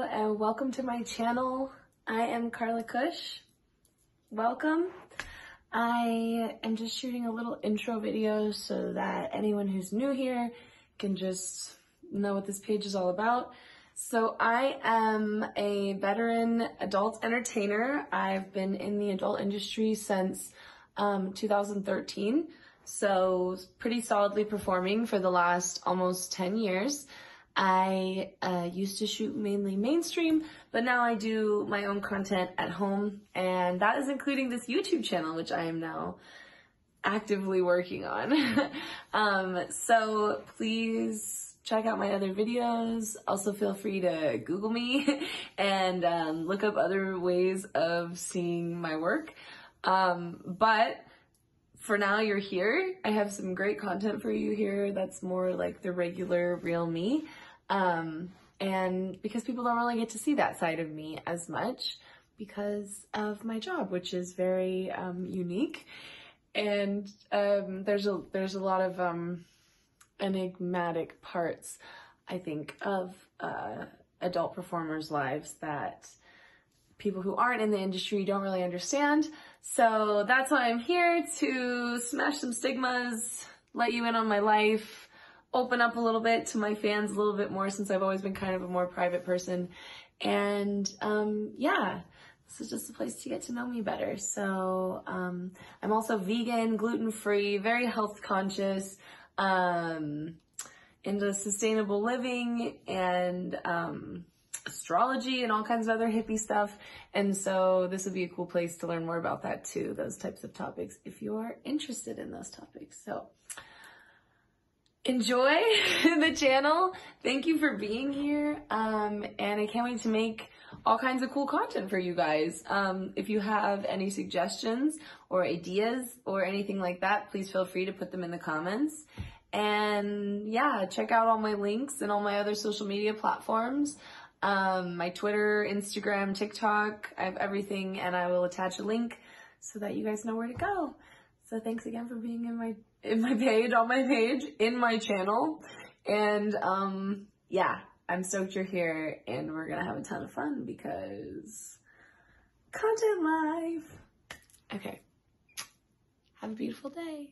and welcome to my channel. I am Karla Kush. Welcome. I am just shooting a little intro video so that anyone who's new here can just know what this page is all about. So I am a veteran adult entertainer. I've been in the adult industry since um, 2013, so pretty solidly performing for the last almost 10 years. I uh, used to shoot mainly mainstream, but now I do my own content at home, and that is including this YouTube channel, which I am now actively working on. um, so please check out my other videos. Also feel free to Google me and um, look up other ways of seeing my work. Um, but for now you're here. I have some great content for you here that's more like the regular real me. Um, and because people don't really get to see that side of me as much because of my job, which is very um, unique. And um, there's a there's a lot of um, enigmatic parts, I think, of uh, adult performers' lives that people who aren't in the industry don't really understand. So that's why I'm here to smash some stigmas, let you in on my life, open up a little bit to my fans a little bit more since I've always been kind of a more private person. And um, yeah, this is just a place to get to know me better. So um, I'm also vegan, gluten-free, very health conscious, um, into sustainable living and um, astrology and all kinds of other hippie stuff. And so this would be a cool place to learn more about that too, those types of topics, if you're interested in those topics. So enjoy the channel. Thank you for being here. Um, and I can't wait to make all kinds of cool content for you guys. Um, if you have any suggestions or ideas or anything like that, please feel free to put them in the comments. And yeah, check out all my links and all my other social media platforms. Um, my Twitter, Instagram, TikTok, I have everything and I will attach a link so that you guys know where to go. So thanks again for being in my in my page, on my page, in my channel. And um yeah, I'm stoked you're here and we're gonna have a ton of fun because content life. Okay. Have a beautiful day.